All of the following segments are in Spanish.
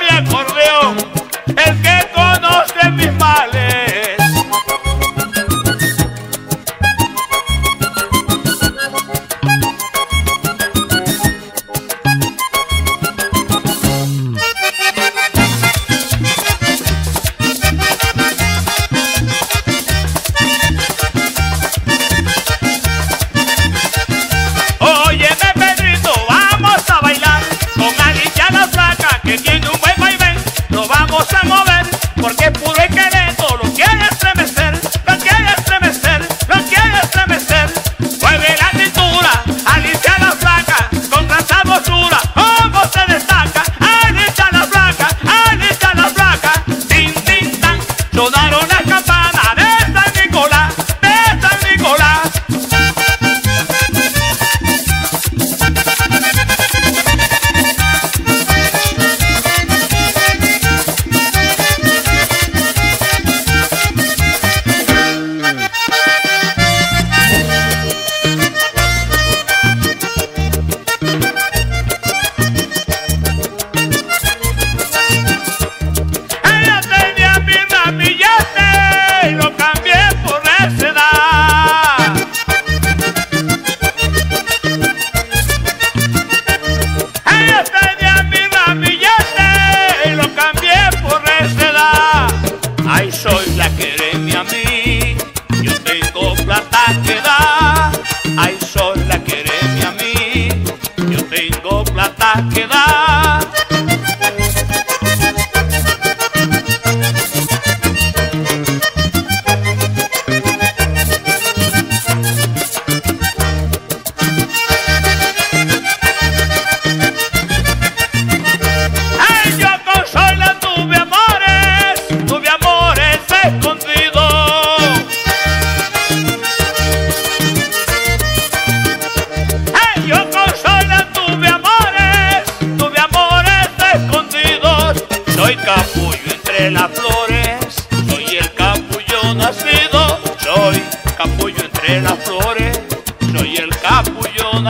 mi acordeón,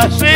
Hashem.